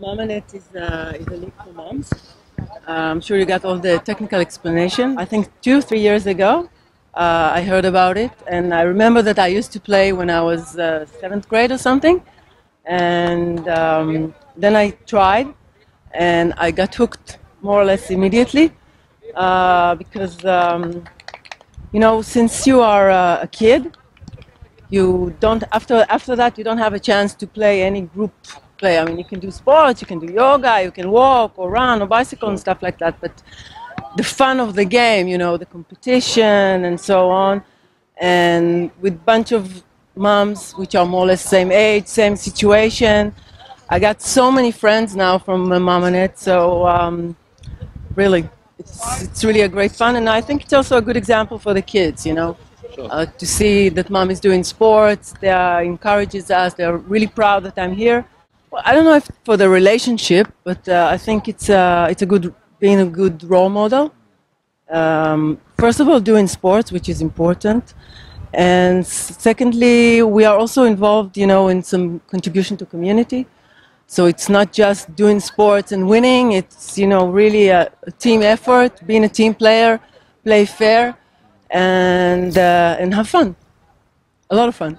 Mamanet is, uh, is a league for moms. Uh, I'm sure you got all the technical explanation. I think two, three years ago, uh, I heard about it, and I remember that I used to play when I was uh, seventh grade or something, and um, then I tried, and I got hooked more or less immediately uh, because um, you know since you are uh, a kid, you don't after after that you don't have a chance to play any group play. I mean, you can do sports, you can do yoga, you can walk or run or bicycle and stuff like that. But the fun of the game, you know, the competition and so on, and with bunch of moms which are more or less same age, same situation. I got so many friends now from Mom and Mamanet, so um, really, it's, it's really a great fun, and I think it's also a good example for the kids, you know. Sure. Uh, to see that mom is doing sports, they are, encourages us. They're really proud that I'm here. Well, I don't know if for the relationship, but uh, I think it's uh, it's a good being a good role model. Um, first of all, doing sports, which is important, and secondly, we are also involved, you know, in some contribution to community. So it's not just doing sports and winning. It's you know really a, a team effort, being a team player, play fair, and uh, and have fun, a lot of fun.